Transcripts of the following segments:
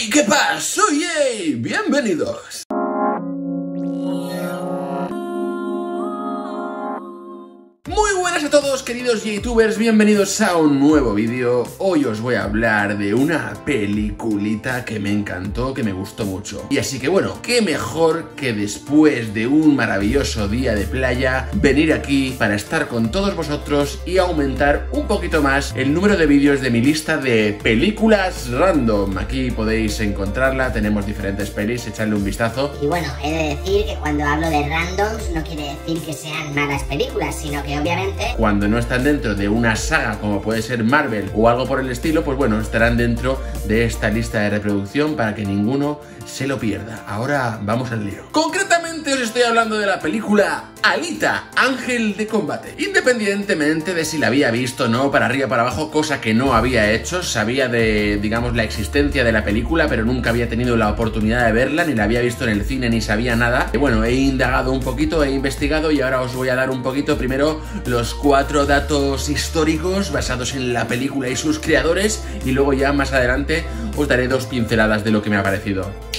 ¡Hey! ¿Qué pasa? Yay. Bienvenidos. Buenas a todos queridos youtubers, bienvenidos a un nuevo vídeo. Hoy os voy a hablar de una peliculita que me encantó, que me gustó mucho. Y así que bueno, qué mejor que después de un maravilloso día de playa, venir aquí para estar con todos vosotros y aumentar un poquito más el número de vídeos de mi lista de películas random. Aquí podéis encontrarla, tenemos diferentes pelis, echadle un vistazo. Y bueno, he de decir que cuando hablo de randoms no quiere decir que sean malas películas, sino que obviamente cuando no están dentro de una saga como puede ser Marvel o algo por el estilo, pues bueno, estarán dentro de esta lista de reproducción para que ninguno se lo pierda. Ahora vamos al lío. Os estoy hablando de la película Alita, Ángel de Combate. Independientemente de si la había visto o no, para arriba para abajo, cosa que no había hecho, sabía de, digamos, la existencia de la película, pero nunca había tenido la oportunidad de verla, ni la había visto en el cine, ni sabía nada. Y bueno, he indagado un poquito, he investigado y ahora os voy a dar un poquito primero los cuatro datos históricos basados en la película y sus creadores, y luego ya más adelante os daré dos pinceladas de lo que me ha parecido.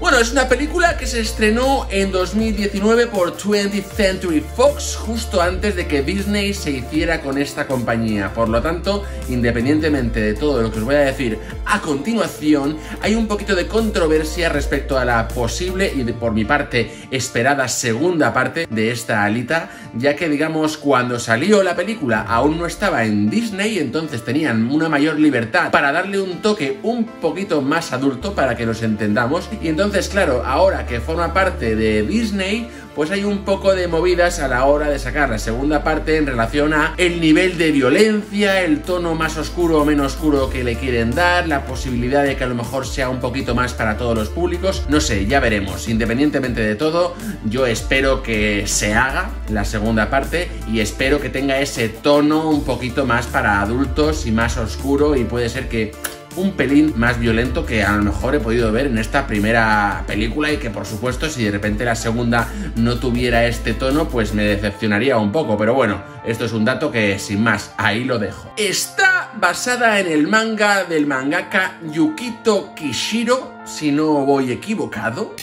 Bueno, es una película que se estrenó en 2019 por 20th Century Fox, justo antes de que Disney se hiciera con esta compañía. Por lo tanto, independientemente de todo lo que os voy a decir a continuación, hay un poquito de controversia respecto a la posible y por mi parte esperada segunda parte de esta alita, ya que digamos cuando salió la película aún no estaba en Disney, entonces tenían una mayor libertad para darle un toque un poquito más adulto para que nos entendamos. Y entonces, claro, ahora que forma parte de Disney, pues hay un poco de movidas a la hora de sacar la segunda parte en relación a el nivel de violencia, el tono más oscuro o menos oscuro que le quieren dar, la posibilidad de que a lo mejor sea un poquito más para todos los públicos, no sé, ya veremos. Independientemente de todo, yo espero que se haga la segunda parte y espero que tenga ese tono un poquito más para adultos y más oscuro y puede ser que un pelín más violento que a lo mejor he podido ver en esta primera película y que por supuesto si de repente la segunda no tuviera este tono pues me decepcionaría un poco, pero bueno, esto es un dato que sin más, ahí lo dejo. Está basada en el manga del mangaka Yukito Kishiro, si no voy equivocado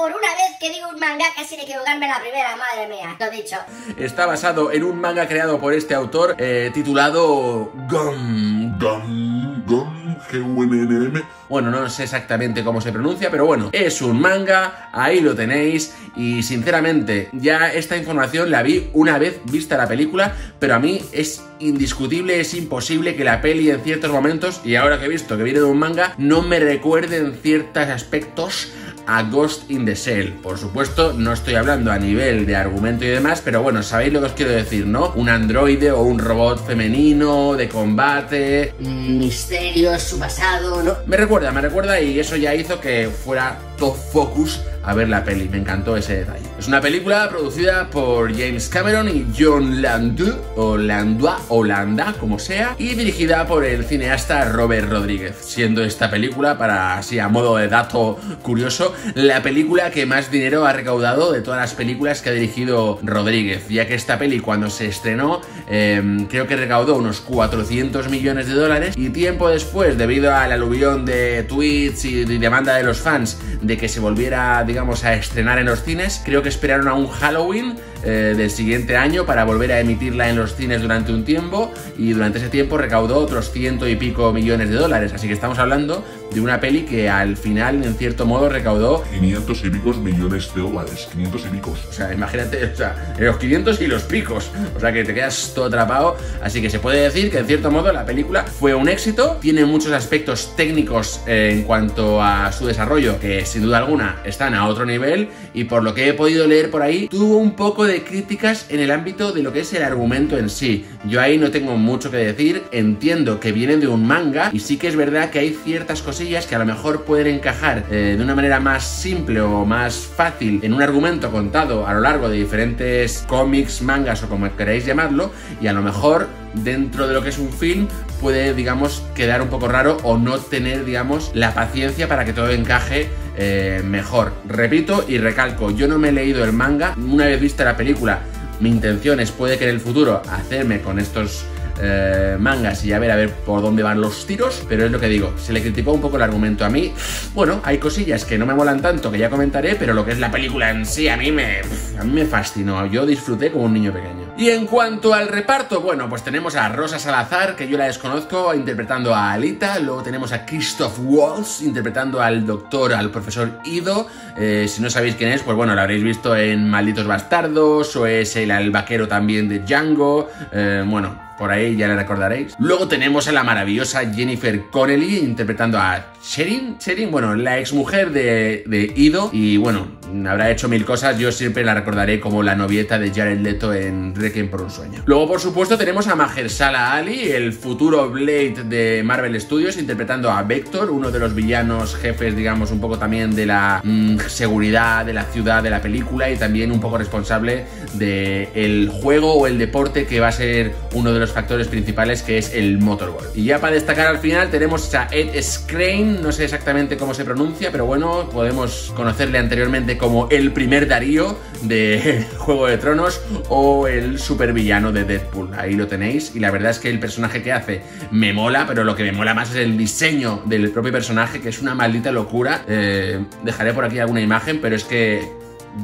por una vez que digo un mangaka sin equivocarme la primera, madre mía, lo dicho. Está basado en un manga creado por este autor eh, titulado Gum. Gum. Gum. G-U-N-N-M. Bueno, no sé exactamente cómo se pronuncia, pero bueno, es un manga, ahí lo tenéis. Y sinceramente, ya esta información la vi una vez vista la película, pero a mí es indiscutible, es imposible que la peli en ciertos momentos, y ahora que he visto que viene de un manga, no me recuerde en ciertos aspectos a Ghost in the Shell. Por supuesto, no estoy hablando a nivel de argumento y demás, pero bueno, sabéis lo que os quiero decir, ¿no? Un androide o un robot femenino de combate. Misterios, su pasado, ¿no? Me recuerda, me recuerda y eso ya hizo que fuera top focus a ver la peli. Me encantó ese detalle. Es una película producida por James Cameron y John Landau, o Landua, o Landa, como sea, y dirigida por el cineasta Robert Rodríguez, siendo esta película, para así a modo de dato curioso, la película que más dinero ha recaudado de todas las películas que ha dirigido Rodríguez, ya que esta peli cuando se estrenó em, creo que recaudó unos 400 millones de dólares y tiempo después, debido al aluvión de tweets y de demanda de los fans de que se volviera digamos, a estrenar en los cines. Creo que esperaron a un Halloween eh, del siguiente año para volver a emitirla en los cines durante un tiempo y durante ese tiempo recaudó otros ciento y pico millones de dólares. Así que estamos hablando de una peli que al final, en cierto modo, recaudó 500 y picos millones de dólares. 500 y picos. O sea, imagínate, o sea, los 500 y los picos. O sea, que te quedas todo atrapado. Así que se puede decir que, en cierto modo, la película fue un éxito. Tiene muchos aspectos técnicos eh, en cuanto a su desarrollo que, sin duda alguna, están a otro nivel. Y por lo que he podido leer por ahí, tuvo un poco de críticas en el ámbito de lo que es el argumento en sí. Yo ahí no tengo mucho que decir, entiendo que vienen de un manga y sí que es verdad que hay ciertas que a lo mejor pueden encajar eh, de una manera más simple o más fácil en un argumento contado a lo largo de diferentes cómics, mangas o como queráis llamarlo y a lo mejor dentro de lo que es un film puede, digamos, quedar un poco raro o no tener, digamos, la paciencia para que todo encaje eh, mejor. Repito y recalco, yo no me he leído el manga, una vez vista la película, mi intención es puede que en el futuro hacerme con estos eh, mangas y a ver a ver por dónde van los tiros, pero es lo que digo, se le criticó un poco el argumento a mí. Bueno, hay cosillas que no me molan tanto que ya comentaré, pero lo que es la película en sí a mí me, a mí me fascinó, yo disfruté como un niño pequeño. Y en cuanto al reparto, bueno, pues tenemos a Rosa Salazar, que yo la desconozco, interpretando a Alita, luego tenemos a Christoph Waltz, interpretando al doctor, al profesor Ido, eh, si no sabéis quién es, pues bueno, lo habréis visto en Malditos Bastardos, o es el, el también de Django, eh, bueno, por ahí ya le recordaréis. Luego tenemos a la maravillosa Jennifer Connelly interpretando a Sherin, Sherin, bueno, la exmujer de, de Ido y bueno, habrá hecho mil cosas, yo siempre la recordaré como la novieta de Jared Leto en Requiem por un sueño. Luego, por supuesto, tenemos a Mahershala Ali, el futuro Blade de Marvel Studios, interpretando a Vector, uno de los villanos jefes, digamos, un poco también de la mm, seguridad de la ciudad de la película y también un poco responsable del juego o el deporte que va a ser uno de los factores principales que es el motorball. Y ya para destacar al final tenemos a Ed Skrein, no sé exactamente cómo se pronuncia, pero bueno, podemos conocerle anteriormente como el primer Darío de Juego de Tronos o el supervillano de Deadpool. Ahí lo tenéis y la verdad es que el personaje que hace me mola, pero lo que me mola más es el diseño del propio personaje, que es una maldita locura. Eh, dejaré por aquí alguna imagen, pero es que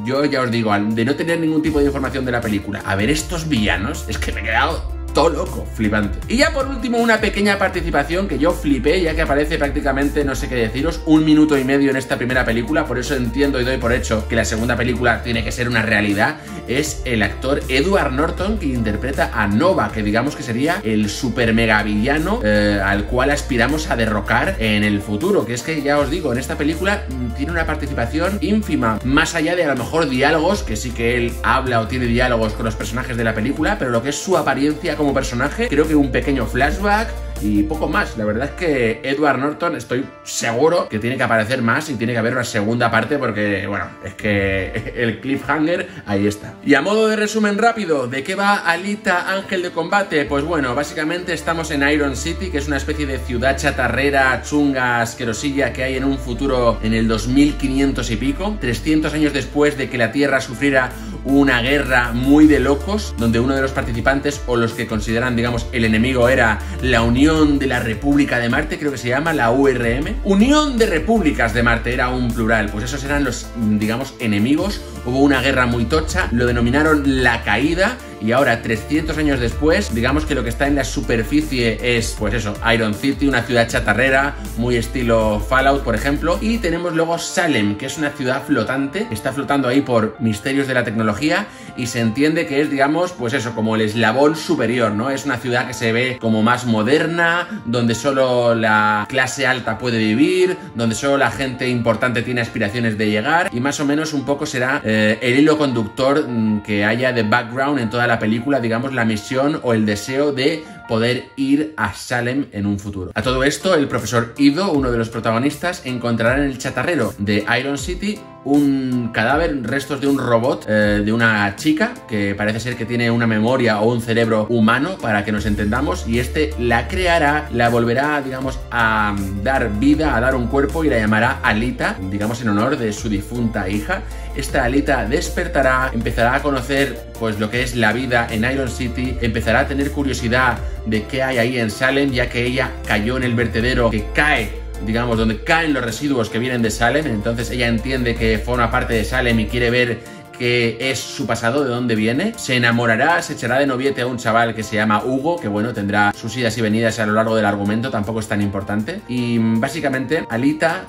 yo ya os digo, de no tener ningún tipo de información de la película, a ver estos villanos, es que me he quedado todo loco, flipante. Y ya por último, una pequeña participación que yo flipé, ya que aparece prácticamente, no sé qué deciros, un minuto y medio en esta primera película, por eso entiendo y doy por hecho que la segunda película tiene que ser una realidad, es el actor Edward Norton que interpreta a Nova, que digamos que sería el super mega villano eh, al cual aspiramos a derrocar en el futuro, que es que ya os digo, en esta película mm, tiene una participación ínfima, más allá de a lo mejor diálogos, que sí que él habla o tiene diálogos con los personajes de la película, pero lo que es su apariencia como personaje, creo que un pequeño flashback y poco más. La verdad es que Edward Norton estoy seguro que tiene que aparecer más y tiene que haber una segunda parte porque, bueno, es que el cliffhanger ahí está. Y a modo de resumen rápido, ¿de qué va Alita Ángel de Combate? Pues bueno, básicamente estamos en Iron City, que es una especie de ciudad chatarrera, chunga, asquerosilla que hay en un futuro en el 2500 y pico, 300 años después de que la Tierra sufriera una guerra muy de locos, donde uno de los participantes o los que consideran, digamos, el enemigo era la Unión de la República de Marte, creo que se llama la URM. Unión de Repúblicas de Marte era un plural, pues esos eran los, digamos, enemigos. Hubo una guerra muy tocha, lo denominaron la caída y ahora 300 años después, digamos que lo que está en la superficie es, pues eso, Iron City, una ciudad chatarrera, muy estilo Fallout, por ejemplo, y tenemos luego Salem, que es una ciudad flotante, está flotando ahí por misterios de la tecnología y se entiende que es, digamos, pues eso, como el eslabón superior, ¿no? Es una ciudad que se ve como más moderna, donde solo la clase alta puede vivir, donde solo la gente importante tiene aspiraciones de llegar y más o menos un poco será eh, el hilo conductor mm, que haya de background en toda la película, digamos, la misión o el deseo de poder ir a Salem en un futuro. A todo esto, el profesor Ido, uno de los protagonistas, encontrará en el chatarrero de Iron City un cadáver, restos de un robot eh, de una chica que parece ser que tiene una memoria o un cerebro humano para que nos entendamos y este la creará, la volverá, digamos, a dar vida, a dar un cuerpo y la llamará Alita, digamos en honor de su difunta hija. Esta Alita despertará, empezará a conocer pues lo que es la vida en Iron City, empezará a tener curiosidad de qué hay ahí en Salem, ya que ella cayó en el vertedero que cae digamos, donde caen los residuos que vienen de Salem, entonces ella entiende que forma parte de Salem y quiere ver qué es su pasado, de dónde viene. Se enamorará, se echará de noviete a un chaval que se llama Hugo, que bueno, tendrá sus idas y venidas a lo largo del argumento, tampoco es tan importante. Y básicamente, Alita,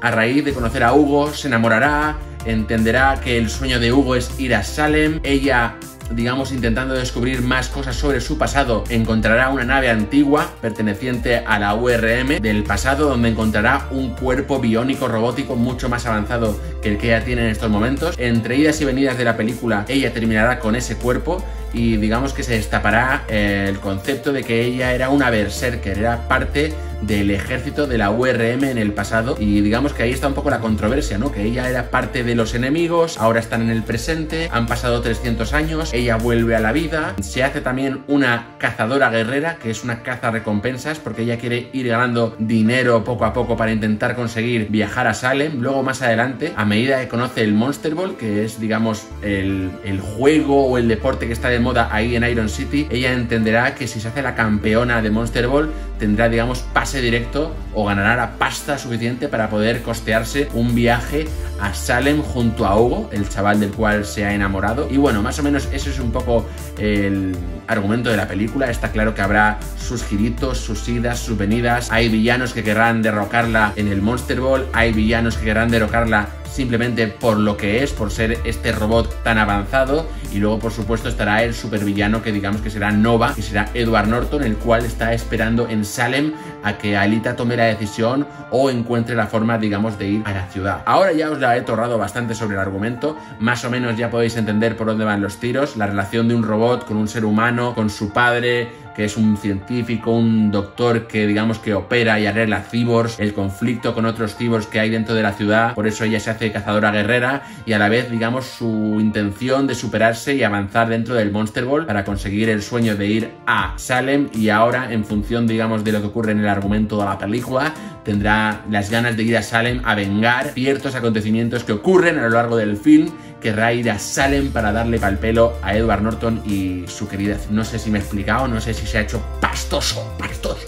a raíz de conocer a Hugo, se enamorará, entenderá que el sueño de Hugo es ir a Salem, ella digamos, intentando descubrir más cosas sobre su pasado, encontrará una nave antigua perteneciente a la URM del pasado donde encontrará un cuerpo biónico robótico mucho más avanzado que el que ella tiene en estos momentos. Entre idas y venidas de la película, ella terminará con ese cuerpo y digamos que se destapará eh, el concepto de que ella era una berserker, era parte del ejército de la URM en el pasado. Y digamos que ahí está un poco la controversia, ¿no? Que ella era parte de los enemigos, ahora están en el presente, han pasado 300 años, ella vuelve a la vida, se hace también una cazadora guerrera, que es una caza recompensas, porque ella quiere ir ganando dinero poco a poco para intentar conseguir viajar a Salem, luego más adelante, a medida que conoce el Monster Ball, que es digamos el, el juego o el deporte que está de moda ahí en Iron City, ella entenderá que si se hace la campeona de Monster Ball, tendrá digamos pase directo o ganará la pasta suficiente para poder costearse un viaje a Salem junto a Hugo, el chaval del cual se ha enamorado. Y bueno, más o menos eso es un poco el argumento de la película. Está claro que habrá sus giritos, sus idas, sus venidas. Hay villanos que querrán derrocarla en el Monster Ball, hay villanos que querrán derrocarla simplemente por lo que es, por ser este robot tan avanzado. Y luego, por supuesto, estará el supervillano que digamos que será Nova, que será Edward Norton, el cual está esperando en Salem a que Alita tome la decisión o encuentre la forma, digamos, de ir a la ciudad. Ahora ya os la he torrado bastante sobre el argumento, más o menos ya podéis entender por dónde van los tiros, la relación de un robot con un ser humano, con su padre, que es un científico, un doctor que digamos que opera y arregla cyborgs, el conflicto con otros cyborgs que hay dentro de la ciudad, por eso ella se hace cazadora guerrera y a la vez digamos su intención de superarse y avanzar dentro del Monster Ball para conseguir el sueño de ir a Salem y ahora en función digamos de lo que ocurre en el argumento de la película tendrá las ganas de ir a Salem a vengar ciertos acontecimientos que ocurren a lo largo del film querrá ir a Salem para darle pal pelo a Edward Norton y su querida. No sé si me he explicado, no sé si se ha hecho pastoso, pastoso.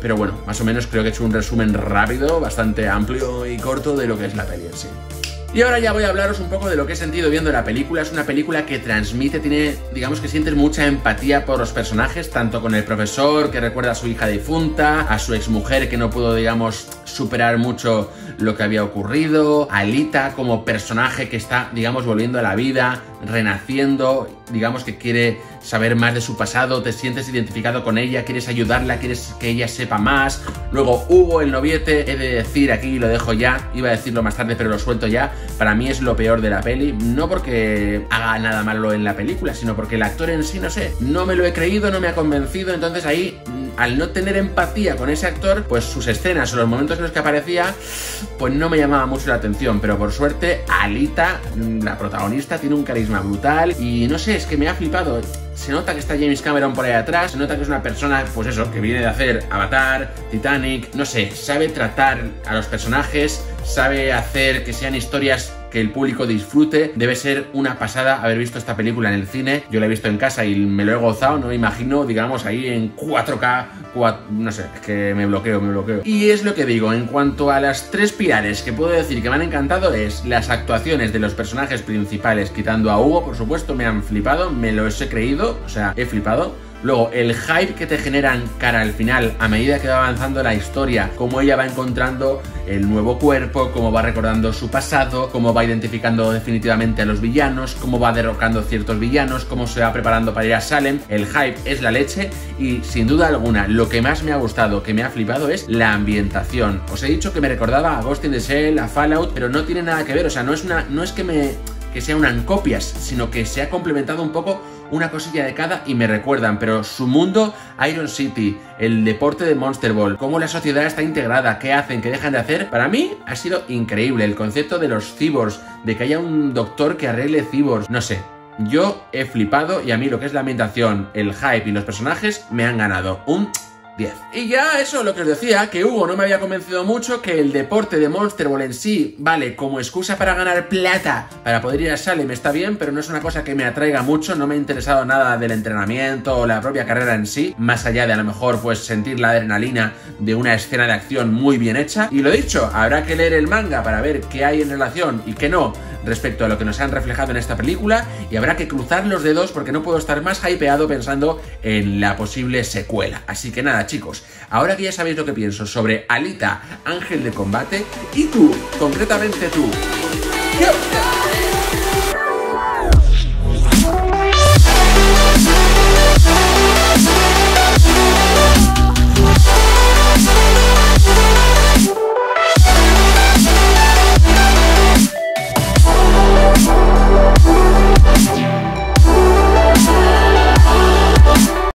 Pero bueno, más o menos creo que he hecho un resumen rápido, bastante amplio y corto de lo que es la peli en sí. Y ahora ya voy a hablaros un poco de lo que he sentido viendo la película. Es una película que transmite, tiene, digamos que sientes mucha empatía por los personajes, tanto con el profesor que recuerda a su hija difunta, a su exmujer que no pudo, digamos, superar mucho lo que había ocurrido, a Alita como personaje que está, digamos, volviendo a la vida, renaciendo, digamos que quiere saber más de su pasado, te sientes identificado con ella, quieres ayudarla, quieres que ella sepa más. Luego Hugo, el noviete, he de decir aquí, lo dejo ya, iba a decirlo más tarde pero lo suelto ya, para mí es lo peor de la peli, no porque haga nada malo en la película, sino porque el actor en sí, no sé, no me lo he creído, no me ha convencido, entonces ahí al no tener empatía con ese actor, pues sus escenas o los momentos en los que aparecía, pues no me llamaba mucho la atención. Pero por suerte, Alita, la protagonista, tiene un carisma brutal y no sé, es que me ha flipado. Se nota que está James Cameron por ahí atrás, se nota que es una persona, pues eso, que viene de hacer Avatar, Titanic, no sé, sabe tratar a los personajes, sabe hacer que sean historias que el público disfrute. Debe ser una pasada haber visto esta película en el cine. Yo la he visto en casa y me lo he gozado, no me imagino, digamos, ahí en 4K, no sé, es que me bloqueo, me bloqueo. Y es lo que digo, en cuanto a las tres pilares que puedo decir que me han encantado es las actuaciones de los personajes principales, quitando a Hugo, por supuesto, me han flipado, me lo he creído, o sea, he flipado. Luego, el hype que te generan cara al final, a medida que va avanzando la historia, cómo ella va encontrando el nuevo cuerpo, cómo va recordando su pasado, cómo va identificando definitivamente a los villanos, cómo va derrocando ciertos villanos, cómo se va preparando para ir a Salem. El hype es la leche y sin duda alguna lo que más me ha gustado, que me ha flipado es la ambientación. Os he dicho que me recordaba a Ghost in the Shell, a Fallout, pero no tiene nada que ver, o sea, no es una no es que me que sean copias, sino que se ha complementado un poco una cosilla de cada y me recuerdan, pero su mundo, Iron City, el deporte de Monster Ball, cómo la sociedad está integrada, qué hacen, qué dejan de hacer, para mí ha sido increíble. El concepto de los cyborgs, de que haya un doctor que arregle cyborgs, no sé. Yo he flipado y a mí lo que es la ambientación, el hype y los personajes me han ganado. Un 10. Y ya eso, lo que os decía, que Hugo no me había convencido mucho, que el deporte de Monster Ball en sí, vale, como excusa para ganar plata, para poder ir a Salem está bien, pero no es una cosa que me atraiga mucho, no me ha interesado nada del entrenamiento o la propia carrera en sí, más allá de a lo mejor pues sentir la adrenalina de una escena de acción muy bien hecha. Y lo dicho, habrá que leer el manga para ver qué hay en relación y qué no respecto a lo que nos han reflejado en esta película y habrá que cruzar los dedos porque no puedo estar más hypeado pensando en la posible secuela. Así que nada chicos, ahora que ya sabéis lo que pienso sobre Alita, Ángel de Combate, y tú, concretamente tú, ¿qué